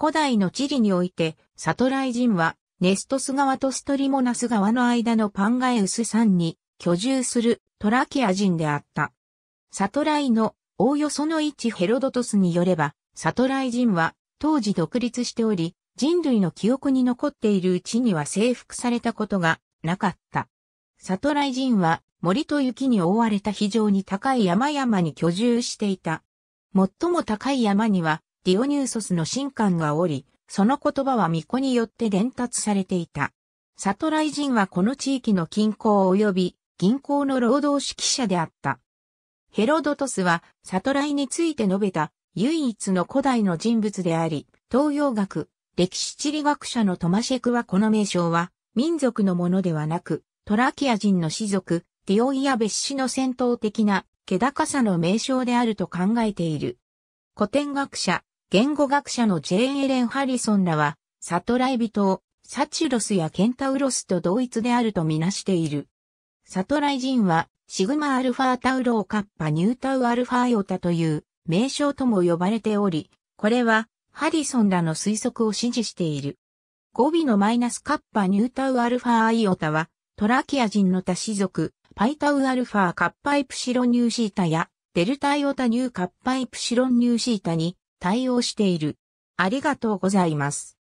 古代の地理において、サトライ人は、ネストス川とストリモナス川の間のパンガエウス山に居住するトラキア人であった。サトライのおおよその位置ヘロドトスによれば、サトライ人は当時独立しており、人類の記憶に残っているうちには征服されたことがなかった。サトライ人は森と雪に覆われた非常に高い山々に居住していた。最も高い山にはディオニューソスの神官がおり、その言葉は巫女によって伝達されていた。サトライ人はこの地域の近郊及び銀行の労働指揮者であった。ヘロドトスはサトライについて述べた唯一の古代の人物であり、東洋学、歴史地理学者のトマシェクはこの名称は民族のものではなく、トラキア人の氏族、ディオイア別氏の戦闘的な気高さの名称であると考えている。古典学者、言語学者のジェーン・エレン・ハリソンらは、サトライビ島、サチュロスやケンタウロスと同一であるとみなしている。サトライ人は、シグマアルファタウローカッパニュータウアルファイオタという名称とも呼ばれており、これはハリソンらの推測を支持している。語尾のマイナスカッパニュータウアルファアイオタは、トラキア人の多種族、パイタウアルファカッパイプシロニューシータや、デルタイオタニューカッパイプシロニューシータに対応している。ありがとうございます。